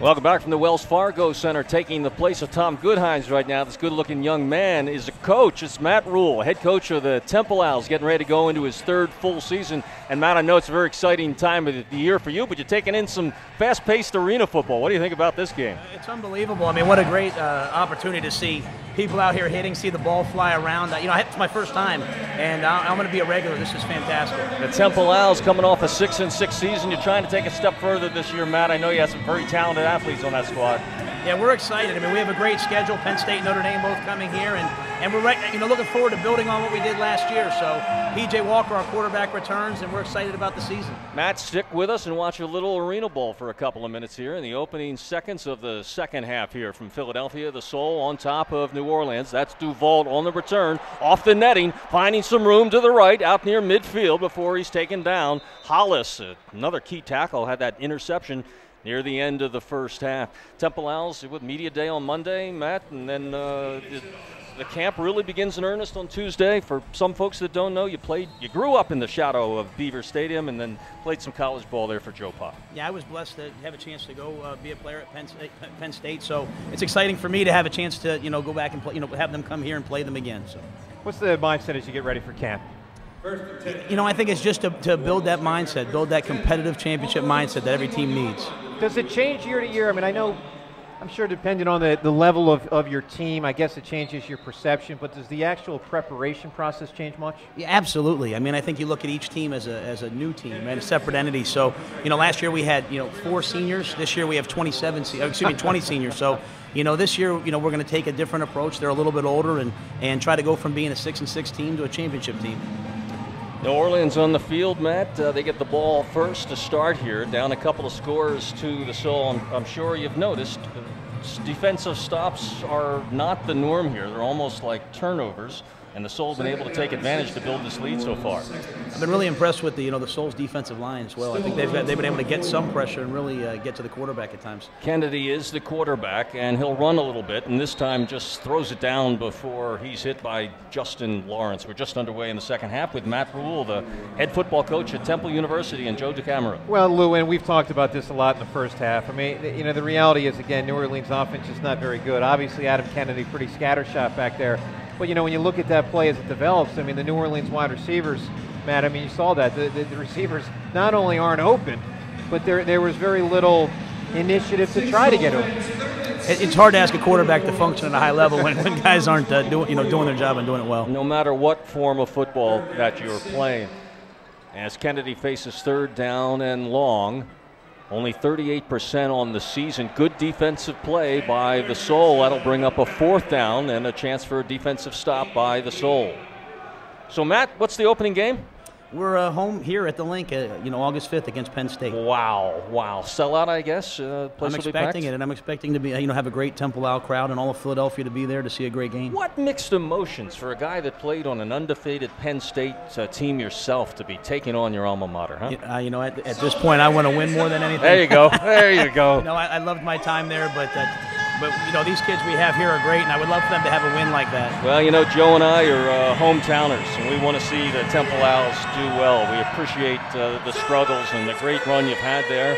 Welcome back from the Wells Fargo Center. Taking the place of Tom Goodhines right now. This good-looking young man is a coach. It's Matt Rhule, head coach of the Temple Owls, getting ready to go into his third full season. And Matt, I know it's a very exciting time of the year for you, but you're taking in some fast-paced arena football. What do you think about this game? It's unbelievable. I mean, what a great uh, opportunity to see people out here hitting, see the ball fly around. You know, it's my first time, and I'm going to be a regular. This is fantastic. The Temple Owls coming off a six and six season. You're trying to take a step further this year, Matt. I know you have some very talented athletes on that squad. Yeah, we're excited. I mean, we have a great schedule. Penn State, Notre Dame, both coming here, and and we're right, you know looking forward to building on what we did last year. So PJ Walker, our quarterback, returns, and we're excited about the season. Matt, stick with us and watch a little arena Bowl for a couple of minutes here in the opening seconds of the second half here from Philadelphia. The Soul on top of New Orleans. That's Duval on the return, off the netting, finding some room to the right, out near midfield before he's taken down. Hollis, another key tackle, had that interception near the end of the first half. Temple Owls with Media Day on Monday, Matt, and then uh, the, the, camp really begins in earnest on Tuesday. For some folks that don't know, you played, you grew up in the shadow of Beaver Stadium and then played some college ball there for Joe Pa. Yeah, I was blessed to have a chance to go uh, be a player at Penn State, Penn State, so it's exciting for me to have a chance to, you know, go back and play, you know, have them come here and play them again. So. What's the mindset as you get ready for camp? You know, I think it's just to, to build that mindset, build that competitive championship mindset that every team needs. Does it change year to year? I mean, I know, I'm sure depending on the, the level of, of your team, I guess it changes your perception, but does the actual preparation process change much? Yeah, absolutely. I mean, I think you look at each team as a, as a new team and a separate entity. So, you know, last year we had, you know, four seniors. This year we have 27, excuse me, 20 seniors. So, you know, this year, you know, we're going to take a different approach. They're a little bit older and, and try to go from being a six and six team to a championship team. New Orleans on the field, Matt. Uh, they get the ball first to start here, down a couple of scores to the Soul. I'm, I'm sure you've noticed uh, defensive stops are not the norm here. They're almost like turnovers and the Soul's been able to take advantage to build this lead so far. I've been really impressed with the you know the Soul's defensive line as well. I think they've got, they've been able to get some pressure and really uh, get to the quarterback at times. Kennedy is the quarterback, and he'll run a little bit, and this time just throws it down before he's hit by Justin Lawrence. We're just underway in the second half with Matt Rhule, the head football coach at Temple University, and Joe DeCamara. Well, Lou, and we've talked about this a lot in the first half. I mean, you know, the reality is again, New Orleans offense is not very good. Obviously, Adam Kennedy pretty scattershot back there. But you know, when you look at that play as it develops, I mean, the New Orleans wide receivers, Matt. I mean, you saw that the, the, the receivers not only aren't open, but there there was very little initiative to try to get open. It's hard to ask a quarterback to function at a high level when, when guys aren't uh, doing you know doing their job and doing it well. No matter what form of football that you're playing. As Kennedy faces third down and long, only 38% on the season. Good defensive play by the Soul. That'll bring up a fourth down and a chance for a defensive stop by the Soul. So, Matt, what's the opening game? We're uh, home here at the Linc, uh, you know, August 5th against Penn State. Wow, wow. Sellout, I guess. Uh, I'm expecting it, and I'm expecting to be, you know, have a great Temple Owl crowd and all of Philadelphia to be there to see a great game. What mixed emotions for a guy that played on an undefeated Penn State uh, team yourself to be taking on your alma mater, huh? Uh, you know, at, at, this point, I want to win more than anything. There you go. There you go. you know, I, I loved my time there, but uh, but you know, these kids we have here are great, and I would love for them to have a win like that. Well, you know, Joe and I are uh, hometowners, and we want to see the Temple Owls do well. We appreciate uh, the struggles and the great run you've had there.